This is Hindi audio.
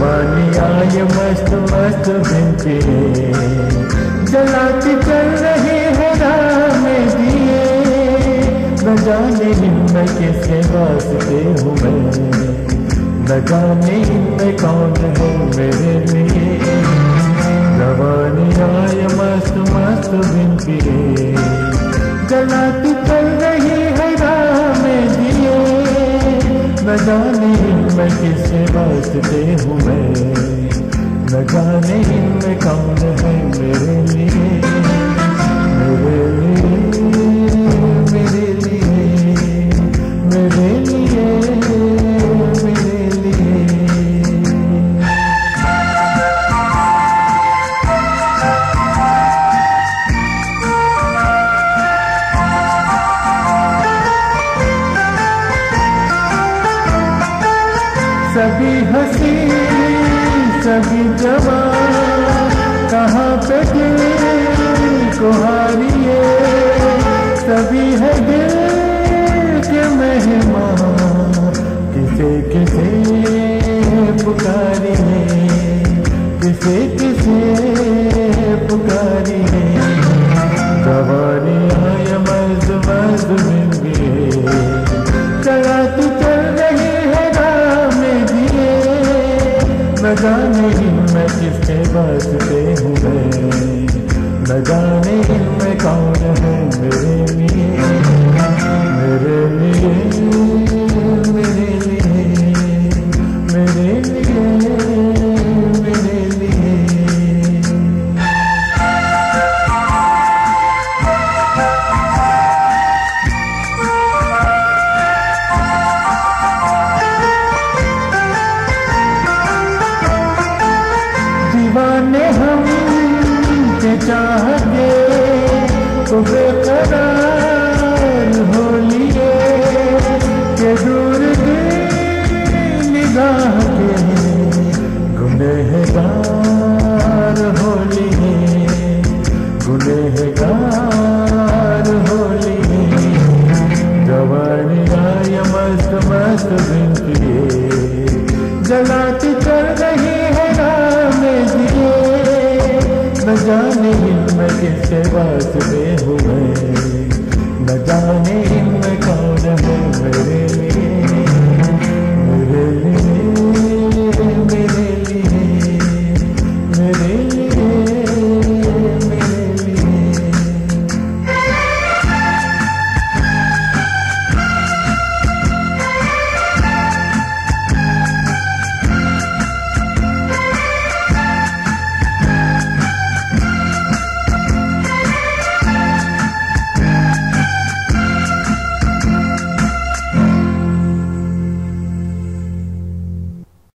जवानी आय मस्त मस्त भिनती जलाती चल रही है राम दिए। न जाने इनमें किसके वास्ते हूँ मैं। न इनमें कौन है मेरे लिए। जवानी आय मस्त मस्त भिनती जलाती चल न जाने इनमें किससे वास्ते हूँ मैं। न जाने इनमें कौन है मेरे लिए? सभी हसी, सभी जवान कहाँ पे दिल को हारिए? सभी है दिल के मेहमान किसे किसे पुकारिए? किसे किसे पुकारिए? जवानी जाने मैं किसके वास्ते हूँ मैं न जाने मैं कौन हूँ मेरे मेरे लिए मेरे लिए दीवाने हम के चाहते तो बेकरार हो लिए। के दूर निगाह के गुनहगार हो लिए। गुनहगार हो लिए। जवानी आय मस्त मस्त बिनती जलाती चल रही जाने इनमें किसके वास्ते हूँ मैं? न जाने इनमें कौन है मेरे?